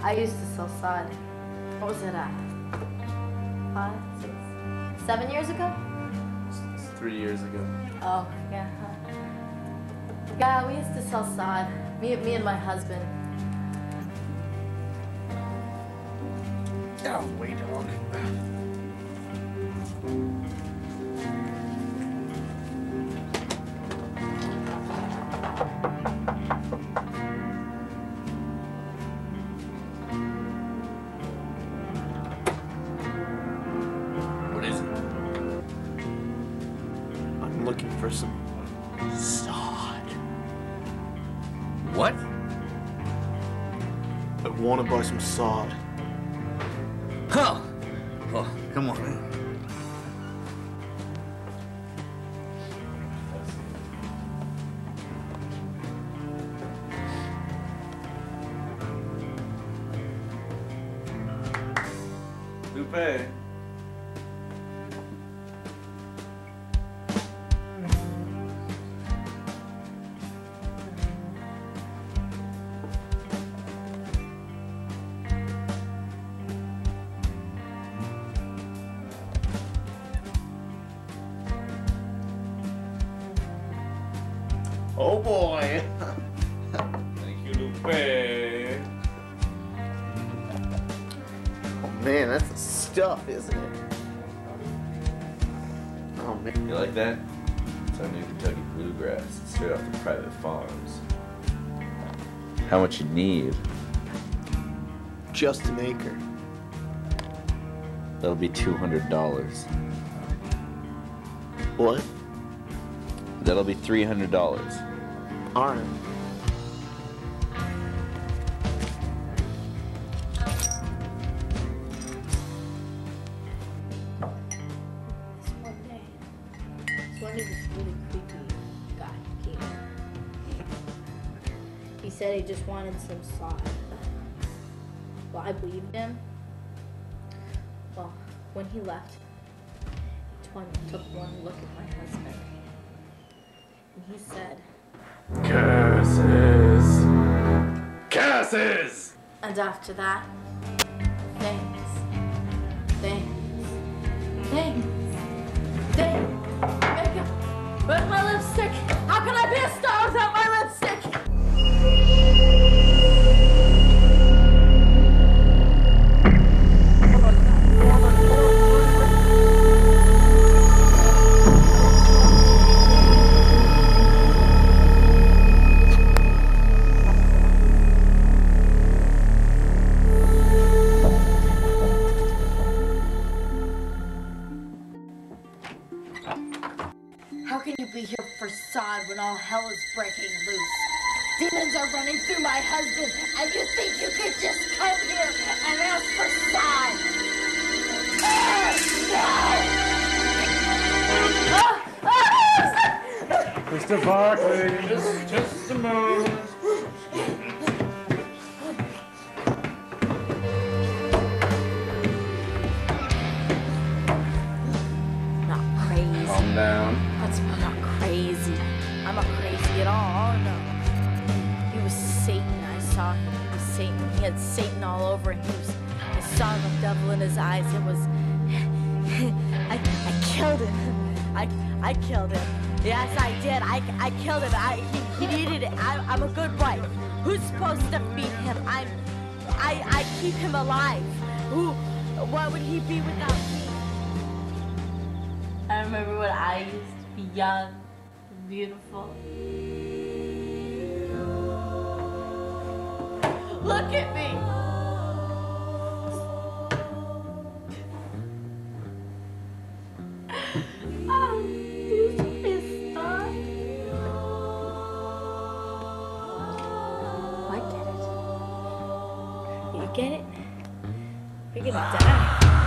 I used to sell sod. What was it at? Five, six, seven years ago? It's three years ago. Oh, yeah. Yeah, we used to sell sod. Me, me and my husband. Oh, wait, dog. For some sod. What? I want to buy some sod. Huh. Oh, come on. Lupe. Oh boy. Thank you, Lupe. Oh man, that's the stuff, isn't it? Oh man. You like that? It's our new Kentucky bluegrass, It's straight off the private farms. How much you need? Just an acre. That'll be two hundred dollars. What? That'll be three hundred dollars. In. He said he just wanted some sod. Well, I believed him. Well, when he left, he took one look at my husband. And he said, Curses! Curses! and after that, How can you be here for sod when all hell is breaking loose? Demons are running through my husband, and you think you could just come here and ask for sod? Mr. Barkley, just, just a moment. Down. That's I'm not crazy. I'm not crazy at all. No. He was Satan. I saw him. He was Satan. He had Satan all over him. He was. I saw the devil in his eyes. It was. I I killed him. I I killed him. Yes, I did. I, I killed him. I he, he needed it. I, I'm a good wife. Who's supposed to feed him? I'm. I I keep him alive. Who? What would he be without me? Remember when I used to be young and beautiful. Look at me! Oh, you pissed off. I get it. You get it? You're gonna die.